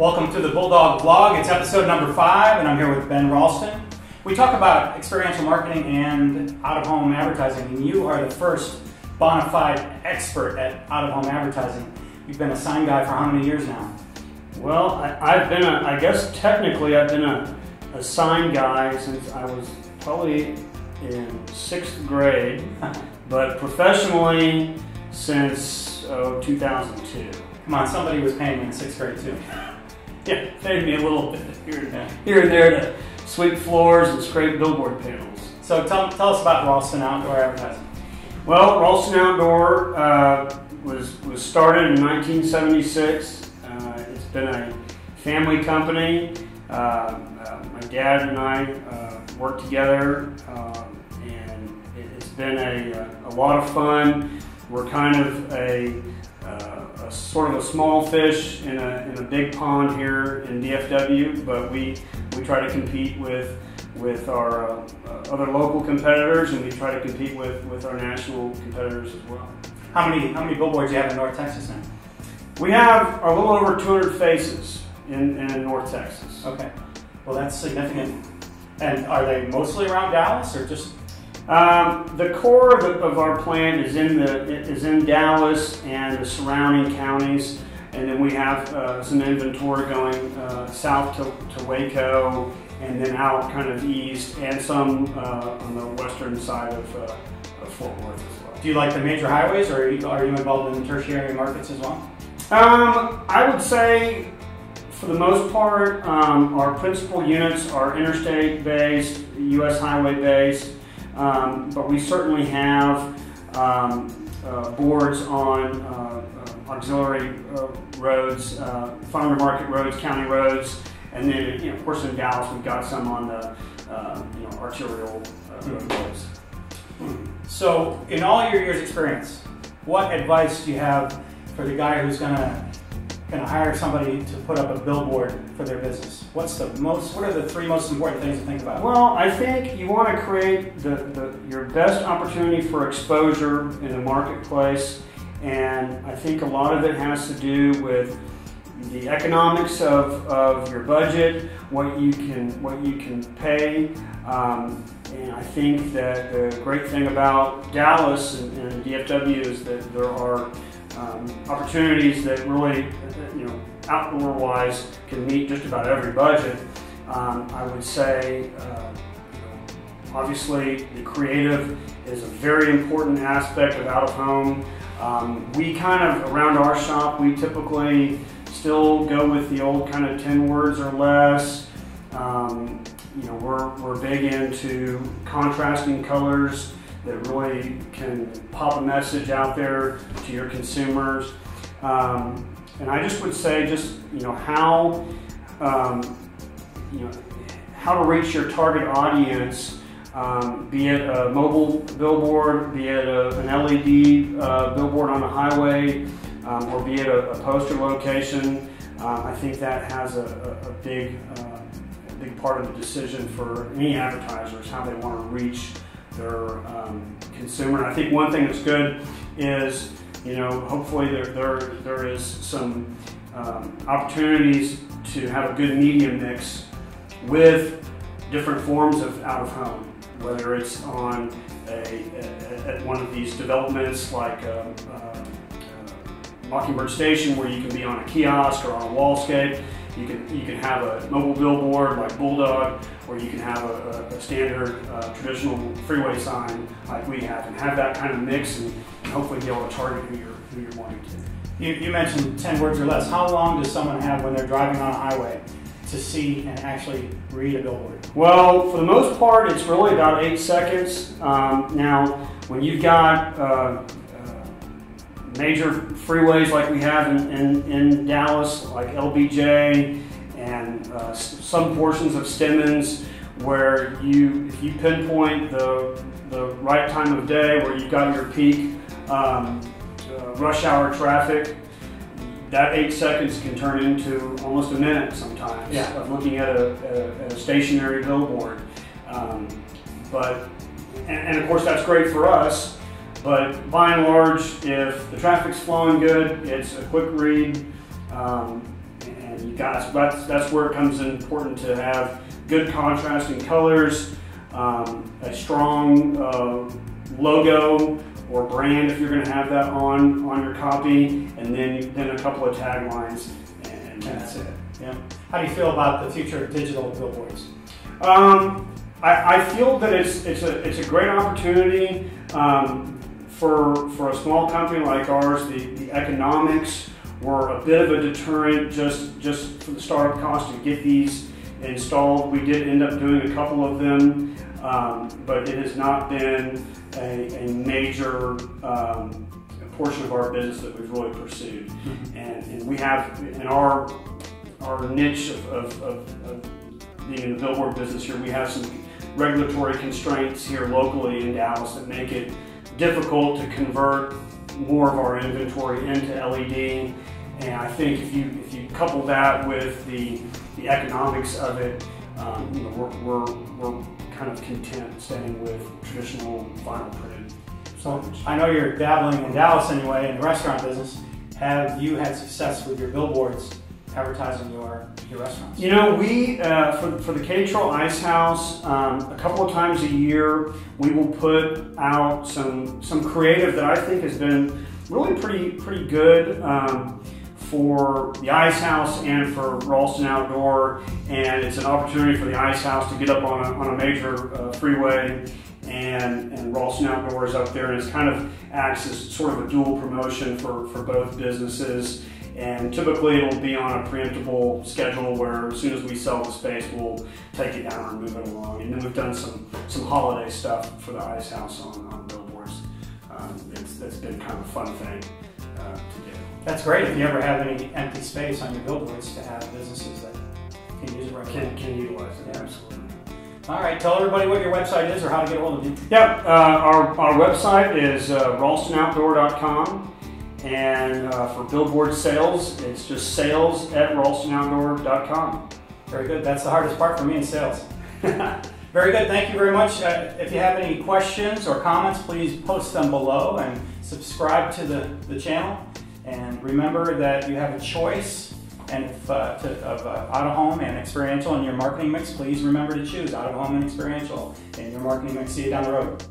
Welcome to the Bulldog Vlog. It's episode number five, and I'm here with Ben Ralston. We talk about experiential marketing and out of home advertising, and you are the first bona fide expert at out of home advertising. You've been a sign guy for how many years now? Well, I, have been a, I guess technically I've been a, a sign guy since I was probably in sixth grade, but professionally since oh, 2002. Come on, somebody was paying me in sixth grade too. Yeah, paid me a little bit here, and there, here and there to sweep floors and scrape billboard panels. So tell, tell us about Ralston Outdoor Advertising. Well, Ralston Outdoor uh, was, was started in 1976. Uh, it's been a family company. Uh, uh my dad and I uh, worked together, um, and it's been a, a lot of fun. We're kind of a sort of a small fish in a, in a big pond here in DFW, but we, we try to compete with, with our uh, uh, other local competitors and we try to compete with, with our national competitors as well. How many, how many billboards do you have in North Texas now? We have a little over 200 faces in, in North Texas. Okay. Well, that's significant. And are they mostly around Dallas or just um, the core of, the, of, our plant is in the is in Dallas and the surrounding counties, and then we have uh, some inventory going uh, south to, to, Waco, and then out kind of east, and some uh, on the western side of, uh, of, Fort Worth as well. Do you like the major highways, or are you, are you involved in the tertiary markets as well? Um, I would say for the most part, um, our principal units are interstate based, U.S. highway based. Um, but we certainly have um, uh, boards on uh, uh auxiliary uh, roads, uh, farm to market roads, county roads, and then, you know, of course, in Dallas, we've got some on the you know arterial roads. So, in all your years' experience, what advice do you have for the guy who's going to going to hire somebody to put up a billboard for their business? What's the most? What are the three most important things to think about? Well, I think you want to create the, the your best opportunity for exposure in the marketplace, and I think a lot of it has to do with the economics of, of your budget, what you can what you can pay. Um, and I think that the great thing about Dallas and, and DFW is that there are um, opportunities that really, you know, outdoor-wise can meet just about every budget. Um, I would say, uh, obviously, the creative is a very important aspect of out-of-home. Um, we kind of, around our shop, we typically still go with the old kind of 10 words or less. Um, you know, we're, we're big into contrasting colors that really can pop a message out there to your consumers. Um, and I just would say, just you know how um, you know how to reach your target audience. Um, be it a mobile billboard, be it a, an LED uh, billboard on the highway, um, or be it a, a poster location. Um, I think that has a, a big, uh, a big part of the decision for any advertisers how they want to reach their um, consumer. And I think one thing that's good is, you know, hopefully there, there, there is some um, opportunities to have a good media mix with different forms of out of home, whether it's on a, a at one of these developments like uh, uh, Mockingbird Station where you can be on a kiosk or on a wallscape. You can, you can have a mobile billboard like Bulldog or you can have a, a standard uh, traditional freeway sign like we have and have that kind of mix and, and hopefully be able to target who you're, who you're wanting to. You, you mentioned 10 words or less. How long does someone have when they're driving on a highway to see and actually read a billboard? Well, for the most part, it's really about eight seconds. Um, now, when you've got uh, uh major freeways like we have in, in, in Dallas, like LBJ, and uh, some portions of Stemmons where you, if you pinpoint the, the right time of day where you've got your peak um, uh, rush hour traffic, that eight seconds can turn into almost a minute sometimes yeah. of looking at a, a, a stationary billboard. Um, but, and, and, of course that's great for us, but by and large, if the traffic's flowing good, it's a quick read, um, and you guys, that's, that's where it comes in important to have good contrasting colors, um, a strong uh, logo or brand if you're going to have that on on your copy, and then then a couple of taglines, and that's it. Yeah. How do you feel about the future of digital billboards? Um, I, I, feel that it's it's a it's a great opportunity um, for for a small company like ours. The the economics were a bit of a deterrent just just for the startup cost to get these installed. We did end up doing a couple of them, um, but it has not been a, a major um, portion of our business that we've really pursued. Mm-hmm. And, and, we have in our our niche of, of, of, of being in the billboard business here, we have some regulatory constraints here locally in Dallas that make it difficult to convert more of our inventory into LED. And I think if you if you couple that with the the economics of it, um, you know, we're, we're, we're kind of content staying with traditional vinyl printed. So I know you're dabbling in Dallas anyway in the restaurant business. Have you had success with your billboards advertising your, your restaurants? You know, we, uh, for, for the Katy Trail Ice House, um, a couple of times a year, we will put out some, some creative that I think has been really pretty, pretty good. Um, for the Ice House and for Ralston Outdoor, and it's an opportunity for the Ice House to get up on a, on a major uh, freeway, and, and Ralston Outdoor is up there, and it kind of acts as sort of a dual promotion for, for both businesses. And typically it'll be on a preemptible schedule where as soon as we sell the space, we'll take it down and move it along. And then we've done some, some holiday stuff for the Ice House on, on billboards. Um, it's, it's been kind of a fun thing uh, to do. That's great if you ever have any empty space on your billboards to have businesses that can use it right Can, can utilize it, Yeah. absolutely. All right, tell everybody what your website is or how to get a hold of you. Yep, uh, our, our website is uh, ralstonoutdoor.com. And uh, for billboard sales, it's just sales at ralstonoutdoor.com. Very good. That's the hardest part for me in sales. very good. Thank you very much. Uh, if you have any questions or comments, please post them below and subscribe to the, the channel. And remember that you have a choice and if, uh, to, of uh, out of home and experiential in your marketing mix, please remember to choose out of home and experiential in your marketing mix. See you down the road.